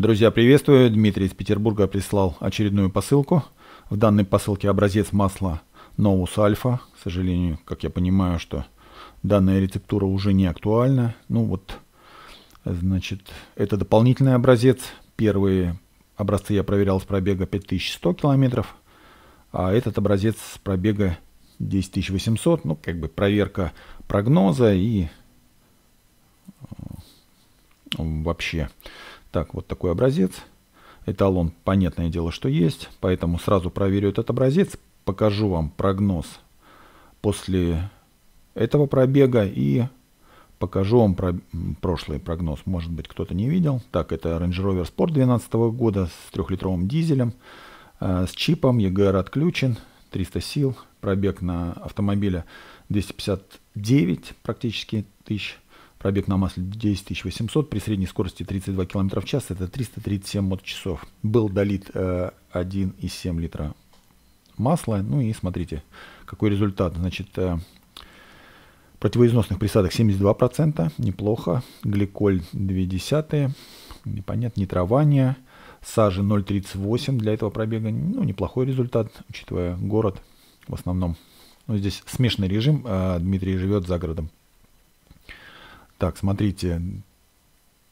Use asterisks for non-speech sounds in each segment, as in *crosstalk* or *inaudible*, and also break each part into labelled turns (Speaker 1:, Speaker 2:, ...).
Speaker 1: Друзья, приветствую. Дмитрий из Петербурга прислал очередную посылку. В данной посылке образец масла Novus Alpha. К сожалению, как я понимаю, что данная рецептура уже не актуальна. Ну вот, значит, это дополнительный образец. Первые образцы я проверял с пробега 5100 километров, а этот образец с пробега 10800. Ну, как бы проверка прогноза и э, вообще. Так, вот такой образец. Эталон, понятное дело, что есть. Поэтому сразу проверю этот образец. Покажу вам прогноз после этого пробега и покажу вам про прошлый прогноз. Может быть, кто-то не видел. Так, это Range Rover Sport 2012 года с трехлитровым дизелем, э, с чипом, EGR отключен, 300 сил, пробег на автомобиле 259 практически тысяч. Пробег на масле 10 800 при средней скорости 32 км в час. Это 337 моточасов. Был долит э, 1,7 литра масла. Ну и смотрите, какой результат. Значит, э, противоизносных присадок 72%. Неплохо. Гликоль 0,2. Непонятно. Нитрование. Сажи 0,38 для этого пробега. Ну, неплохой результат, учитывая город в основном. Ну, здесь смешанный режим. Э, Дмитрий живет за городом. Так, смотрите,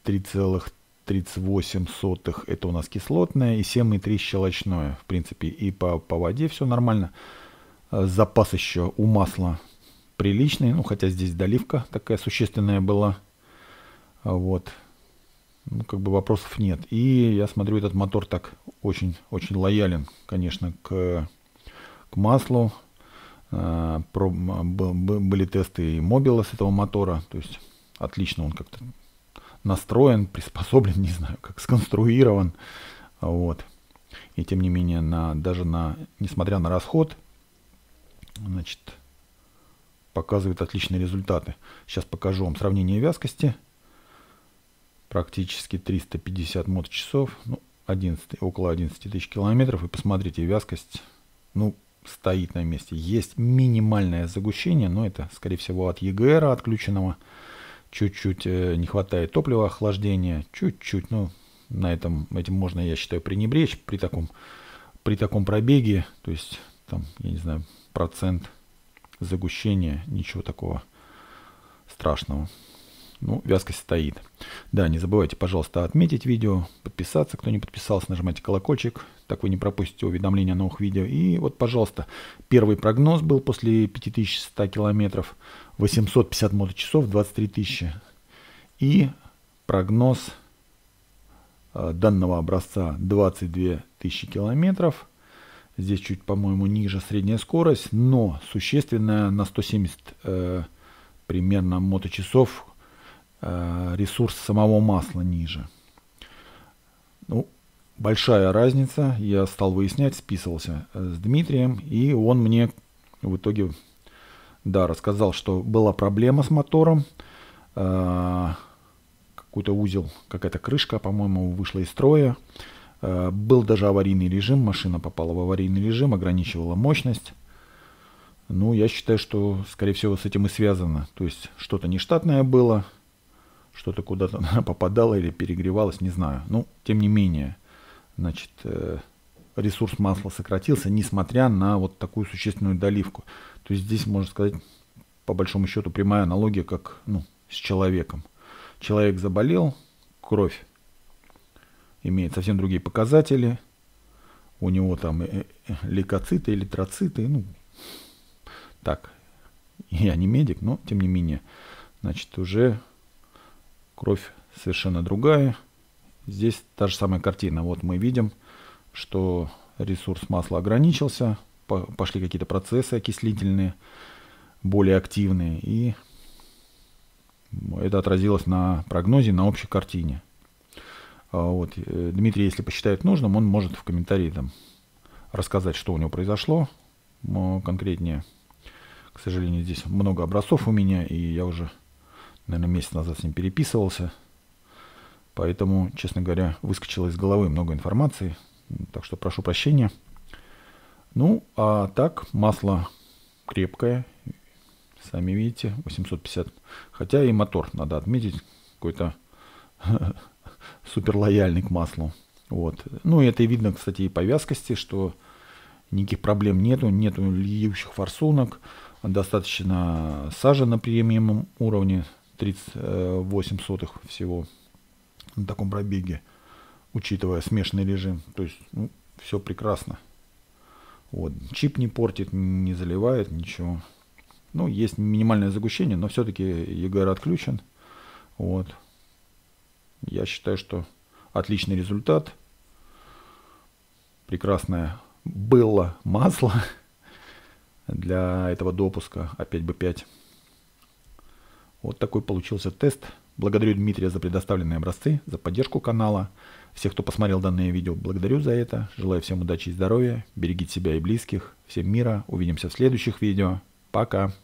Speaker 1: 3,38 это у нас кислотное и 7,3 щелочное. В принципе, и по, по воде все нормально. Э, запас еще у масла приличный, ну хотя здесь доливка такая существенная была. Вот. Ну, как бы вопросов нет. И я смотрю, этот мотор так очень, очень лоялен, конечно, к, к маслу. А, про, были тесты и мобила с этого мотора. То есть отлично он как-то настроен, приспособлен, *laughs* не знаю, как сконструирован. Вот. И тем не менее, на, даже на, несмотря на расход, значит, показывает отличные результаты. Сейчас покажу вам сравнение вязкости. Практически 350 моточасов, ну, 11, около 11 тысяч километров. И посмотрите, вязкость, ну, стоит на месте. Есть минимальное загущение, но это, скорее всего, от EGR отключенного чуть-чуть э, не хватает топлива охлаждения, чуть-чуть, ну, на этом, этим можно, я считаю, пренебречь при таком, при таком пробеге, то есть, там, я не знаю, процент загущения, ничего такого страшного. Ну, вязкость стоит. Да, не забывайте, пожалуйста, отметить видео, подписаться, кто не подписался, нажимайте колокольчик, так вы не пропустите уведомления о новых видео. И вот, пожалуйста, первый прогноз был после 5100 километров, 850 моточасов, 23 тысячи. И прогноз э, данного образца 22 тысячи километров. Здесь чуть, по-моему, ниже средняя скорость, но существенная на 170 э, примерно моточасов ресурс самого масла ниже. Ну, большая разница. Я стал выяснять, списывался э, с Дмитрием, и он мне в итоге, да, рассказал, что была проблема с мотором. Э, какой-то узел, какая-то крышка, по-моему, вышла из строя. Был даже аварийный режим, машина попала в аварийный режим, ограничивала мощность. Ну, я считаю, что, скорее всего, с этим и связано. То есть, что-то нештатное было, что-то куда-то *laughs* попадало или перегревалось, не знаю. Ну, тем не менее, значит, э, ресурс масла сократился, несмотря на вот такую существенную доливку. То есть здесь, можно сказать, по большому счету, прямая аналогия, как ну, с человеком. Человек заболел, кровь имеет совсем другие показатели, у него там э, э, лейкоциты, эритроциты, ну, так, *laughs* я не медик, но тем не менее, значит, уже кровь совершенно другая. Здесь та же самая картина. Вот мы видим, что ресурс масла ограничился, пошли какие-то процессы окислительные, более активные, и это отразилось на прогнозе, на общей картине. А вот. Э, Дмитрий, если посчитает нужным, он может в комментарии там рассказать, что у него произошло конкретнее. К сожалению, здесь много образцов у меня, и я уже наверное, месяц назад с ним переписывался. Поэтому, честно говоря, выскочило из головы много информации. Так что прошу прощения. Ну, а так, масло крепкое. Сами видите, 850. Хотя и мотор, надо отметить, какой-то *laughs* супер лояльный к маслу. Вот. Ну, и это видно, кстати, и по вязкости, что никаких проблем нету, нету льющих форсунок, достаточно сажи на премиумном уровне, 38 сотых всего на таком пробеге, учитывая смешанный режим. То есть, ну, все прекрасно. Вот. Чип не портит, не заливает, ничего. Ну, есть минимальное загущение, но все-таки EGR отключен. Вот. Я считаю, что отличный результат. Прекрасное было масло *laughs* для этого допуска А5Б5. Вот такой получился тест. Благодарю Дмитрия за предоставленные образцы, за поддержку канала. Всех, кто посмотрел данное видео, благодарю за это. Желаю всем удачи и здоровья. Берегите себя и близких. Всем мира. Увидимся в следующих видео. Пока.